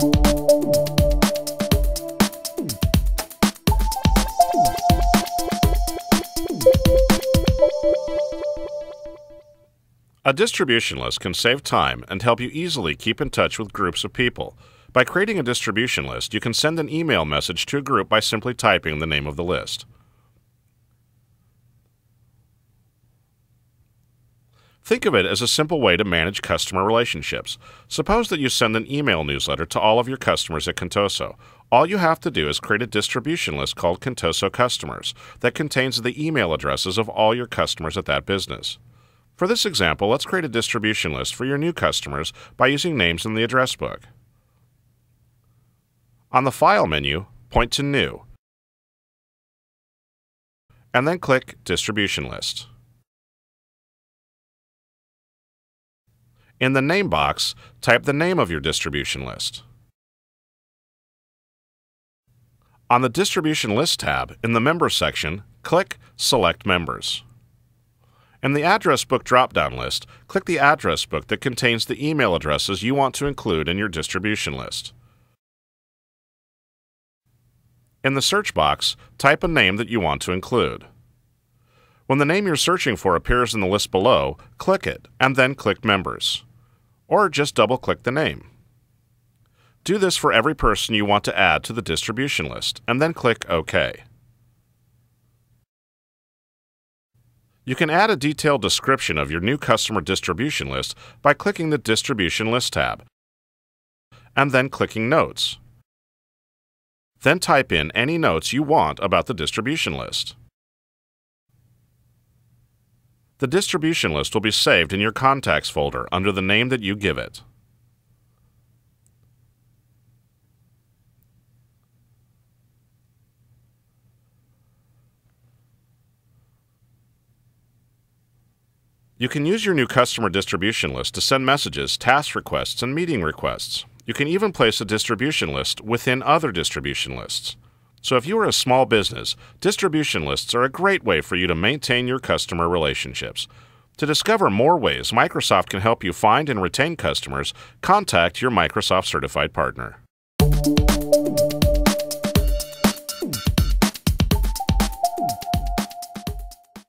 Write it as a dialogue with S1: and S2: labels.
S1: A distribution list can save time and help you easily keep in touch with groups of people. By creating a distribution list, you can send an email message to a group by simply typing the name of the list. Think of it as a simple way to manage customer relationships. Suppose that you send an email newsletter to all of your customers at Contoso. All you have to do is create a distribution list called Contoso Customers that contains the email addresses of all your customers at that business. For this example, let's create a distribution list for your new customers by using names in the address book. On the File menu, point to New, and then click Distribution List. In the Name box, type the name of your distribution list. On the Distribution List tab, in the Members section, click Select Members. In the Address Book drop-down list, click the address book that contains the email addresses you want to include in your distribution list. In the search box, type a name that you want to include. When the name you're searching for appears in the list below, click it and then click Members. Or just double-click the name. Do this for every person you want to add to the distribution list, and then click OK. You can add a detailed description of your new customer distribution list by clicking the Distribution List tab, and then clicking Notes. Then type in any notes you want about the distribution list. The distribution list will be saved in your Contacts folder under the name that you give it. You can use your new customer distribution list to send messages, task requests, and meeting requests. You can even place a distribution list within other distribution lists. So if you are a small business, distribution lists are a great way for you to maintain your customer relationships. To discover more ways Microsoft can help you find and retain customers, contact your Microsoft certified partner.